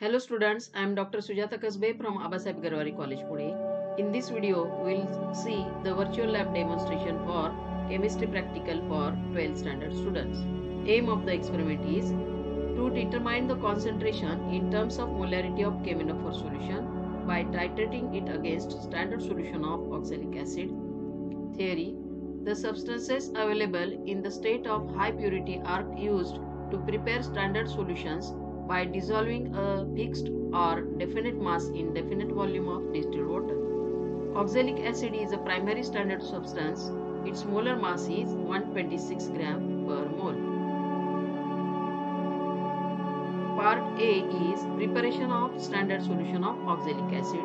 Hello students, I am Dr. Sujata Kasabe from Abasaheb Garware College, Pune. In this video, we will see the virtual lab demonstration for chemistry practical for 12th standard students. Aim of the experiment is to determine the concentration in terms of molarity of KMnO4 solution by titrating it against standard solution of oxalic acid. Theory The substances available in the state of high purity are used to prepare standard solutions by dissolving a fixed or definite mass in definite volume of distilled water. Oxalic acid is a primary standard substance. Its molar mass is 126 gram per mole. Part A is preparation of standard solution of oxalic acid.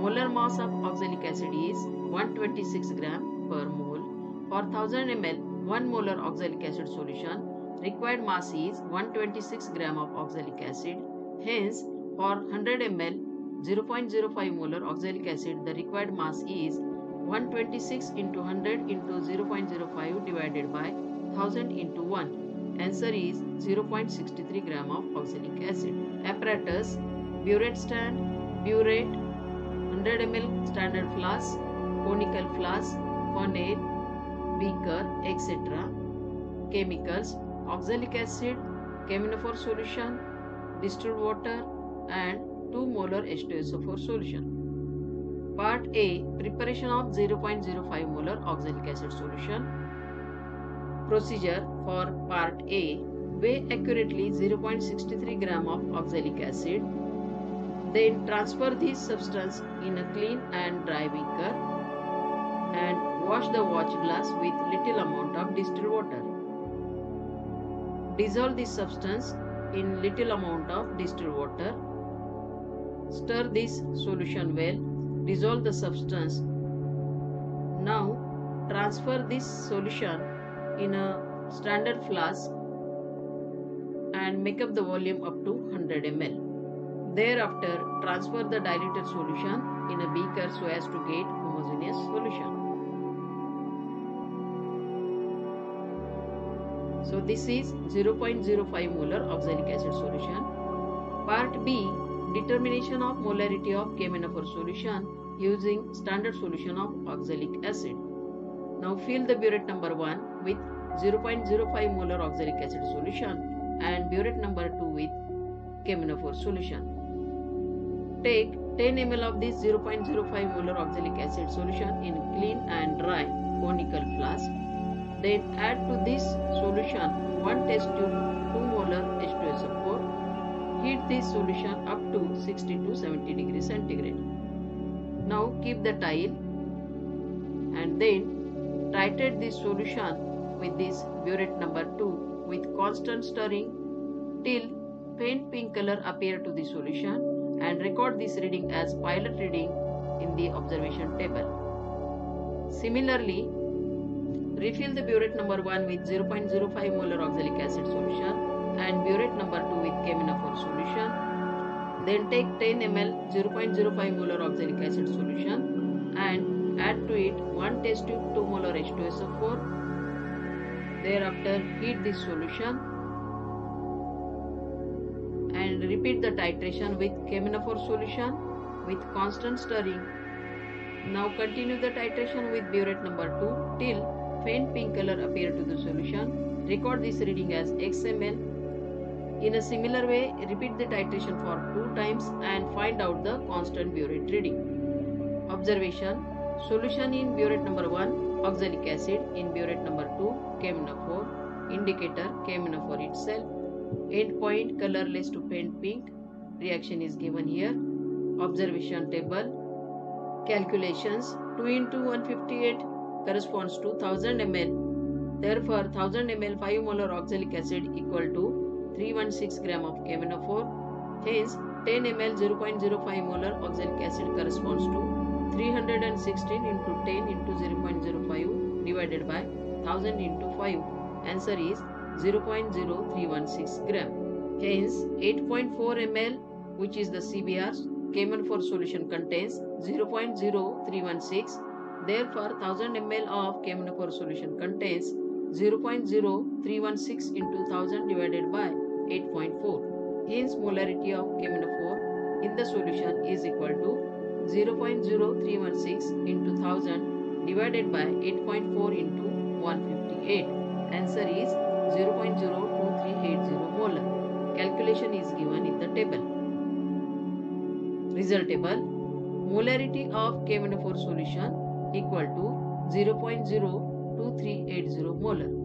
Molar mass of oxalic acid is 126 gram per mole. For 1000 ml 1 molar oxalic acid solution, required mass is 126 gram of oxalic acid. Hence, for 100 ml 0.05 molar oxalic acid, the required mass is 126 into 100 into 0.05 divided by 1000 into 1. Answer is 0.63 gram of oxalic acid. Apparatus Burette stand, burette, 100 ml standard flask, conical flask, funnel, beaker, etc. Chemicals oxalic acid, KMnO4 solution, distilled water and 2 molar H2SO4 solution. Part A Preparation of 0.05 molar oxalic acid solution. Procedure for Part A Weigh accurately 0.63 gram of oxalic acid. Then transfer this substance in a clean and dry beaker and wash the watch glass with little amount of distilled water. Dissolve this substance in little amount of distilled water. Stir this solution well. Dissolve the substance. Now transfer this solution in a standard flask and make up the volume up to 100 ml. Thereafter transfer the diluted solution in a beaker so as to get homogeneous solution. So this is 0.05 molar oxalic acid solution. Part B Determination of molarity of KMnO4 solution using standard solution of oxalic acid. Now fill the burette number 1 with 0.05 molar oxalic acid solution and burette number 2 with KMnO4 solution. Take 10 ml of this 0.05 molar oxalic acid solution in clean and dry conical flask then add to this solution 1 test tube 2 molar H2SO4. Heat this solution up to 60 to 70 degree centigrade. Now keep the tile and then titrate this solution with this burette number 2 with constant stirring till faint pink color appear to the solution and record this reading as pilot reading in the observation table. Similarly, Refill the burette number 1 with 0.05 molar oxalic acid solution and burette number 2 with KMnO4 solution. Then take 10 ml 0.05 molar oxalic acid solution and add to it 1 test tube 2 molar H2SO4. Thereafter heat this solution and repeat the titration with KMnO4 solution with constant stirring. Now continue the titration with burette number 2 till faint pink color appear to the solution. Record this reading as XML. In a similar way, repeat the titration for two times and find out the constant burette reading. Observation. Solution in burette number 1 oxalic acid. In burette number 2 KMnO4 indicator KMnO4 itself. End point colorless to faint pink. Reaction is given here. Observation table. Calculations 2 into 158 corresponds to 1000 ml. Therefore, 1000 ml 5 molar oxalic acid equal to 316 gram of KMnO4. Hence, 10 ml 0.05 molar oxalic acid corresponds to 316 into 10 into 0.05 divided by 1000 into 5. Answer is 0.0316 gram. Hence, 8.4 ml which is the CBR KMnO4 solution contains 0.0316 Therefore, 1000 ml of KMnO4 solution contains 0.0316 into 1000 divided by 8.4. Hence molarity of KMnO4 in the solution is equal to 0.0316 into 1000 divided by 8.4 into 158. Answer is 0.02380 molar. Calculation is given in the table. Result table. Molarity of KMnO4 solution equal to 0.02380 molar.